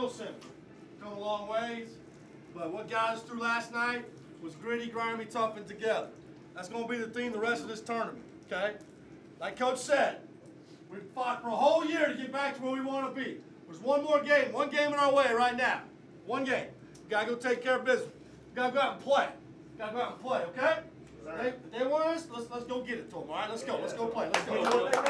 real simple. Come a long ways, but what got us through last night was gritty, grimy, tough, and together. That's going to be the theme the rest of this tournament, okay? Like Coach said, we fought for a whole year to get back to where we want to be. There's one more game, one game in our way right now. One game. We got to go take care of business. We got to go out and play. Got to go out and play, okay? They, they want us, let's, let's go get it to them, all right? Let's go. Let's go play. Let's go.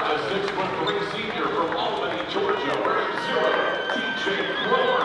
A six-foot-three senior from Albany, Georgia, wearing zero, TJ Cromer.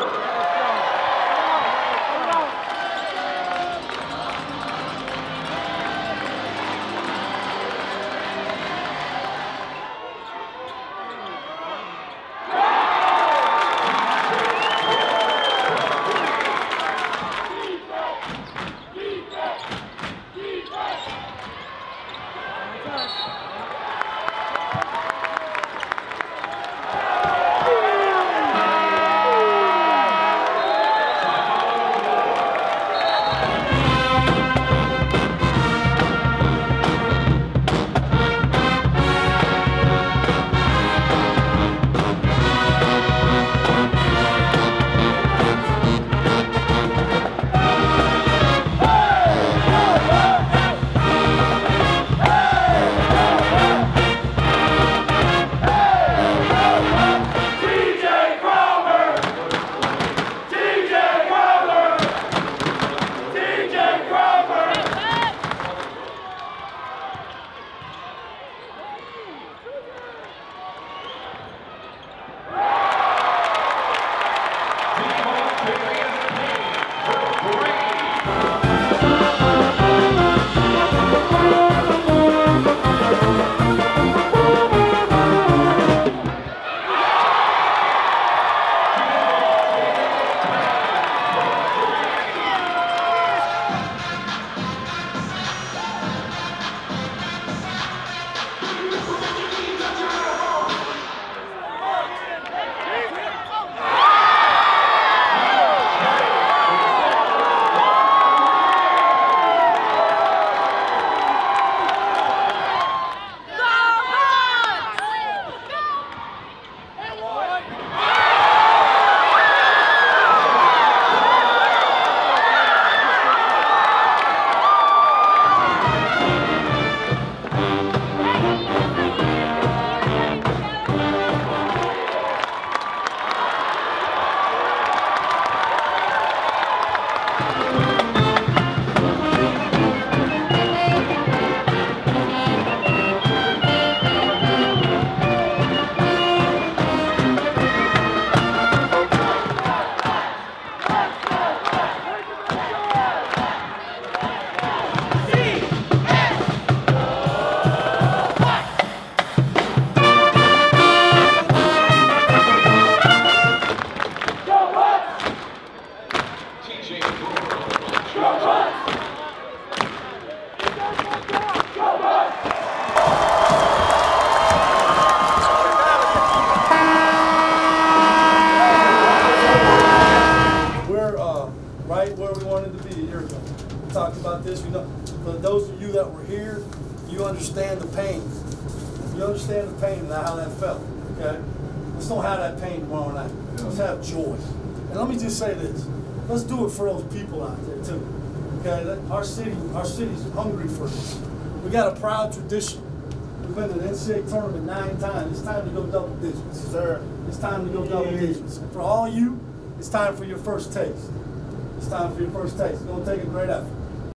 Talked about this. We know, for those of you that were here, you understand the pain. You understand the pain and how that felt. Okay, let's don't have that pain tomorrow night. Let's have joy. And let me just say this: let's do it for those people out there too. Okay, our city, our city's hungry for this. We got a proud tradition. We've been to the NCAA tournament nine times. It's time to go double digits. Sir. It's time to go double digits. And for all you, it's time for your first taste. It's time for your first taste. It's gonna take a great effort.